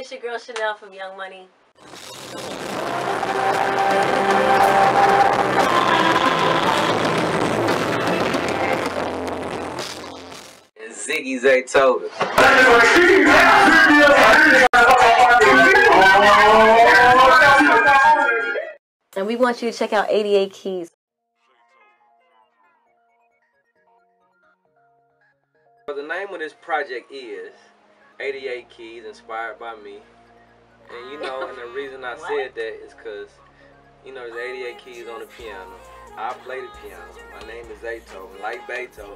It's your girl Shanell from Young Money. And Ziggy Zaytoven. And we want you to check out 88 Keyz. The name of this project is 88 Keyz, inspired by me. And you know, and the reason I said that is because, you know, there's 88 keys on the piano. I play the piano. My name is Zaytoven, like Beethoven.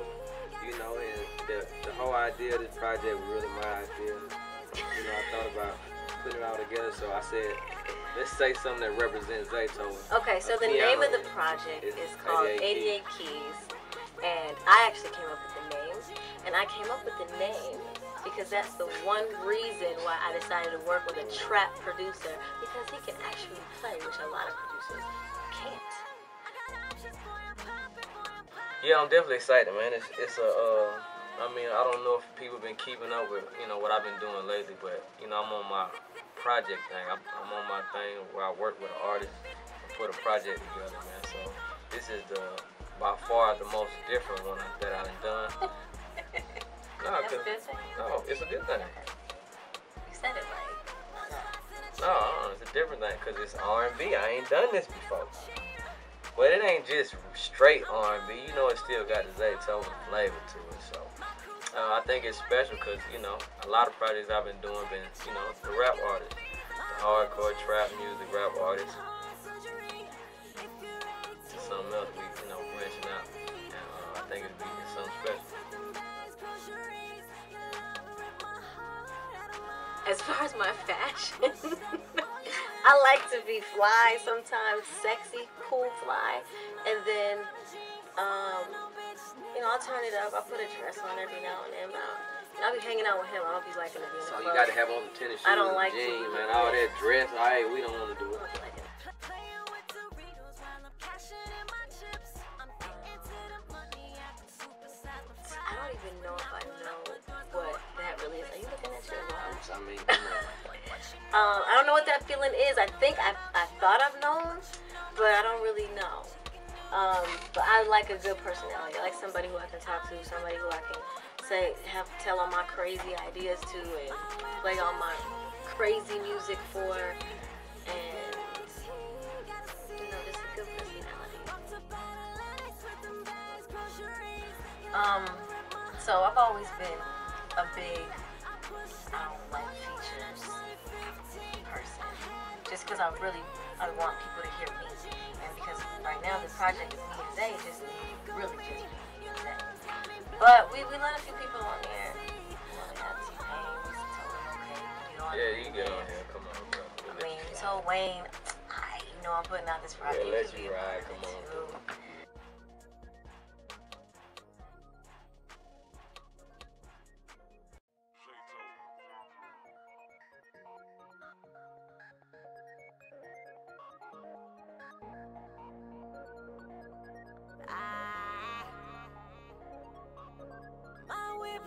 You know, and the, the whole idea of this project was really my idea. You know, I thought about putting it all together, so I said, let's say something that represents Zaytoven. Okay, so the name of the project is is called 88 88 Keyz. And I actually came up with. And I came up with the name because that's the one reason why I decided to work with a trap producer because he can actually play, which a lot of producers can't. Yeah, I'm definitely excited, man. It's it's a. Uh, I mean, I don't know if people been keeping up with you know what I've been doing lately, but you know I'm on my project thing. I'm, I'm on my thing where I work with an artist and put a project together, man. So this is the by far the most different one that I've done. No, That's a good thing. no, it's a good thing. You said it right. No, uh, it's a different thing because it's R&B. I ain't done this before. But it ain't just straight R&B. You know, it still got the Zaytoven flavor to it. So uh, I think it's special because you know a lot of projects I've been doing been you know the rap artists, the hardcore trap music rap artists. As far as my fashion, I like to be fly sometimes, sexy, cool fly, and then, um, you know, I'll turn it up. I'll put a dress on every now and then. But I'll, I'll be hanging out with him. I don't be liking to be in So you got to have on the tennis shoes, I don't like jeans, man. All that dress, all right, we don't want to do it. liking it. I don't even know if I I mean. Um, I don't know what that feeling is. I think I, I thought I've known, but I don't really know. Um, but I like a good personality. I like somebody who I can talk to, somebody who I can say have tell all my crazy ideas to, and play all my crazy music for, and you know, just a good personality. Um, so I've always been a big I don't like features person. Just because I really I want people to hear me. And because right now the project is me today, just really just me and Zay. But we, we let a few people on there. You know, they had T-Pain, we told them okay, you know, Yeah, you get on here. Come on, bro. I We'll let mean, you we told Wayne, I, you know, I'm putting out this project. Yeah, let could you ride, come on, too.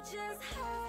just have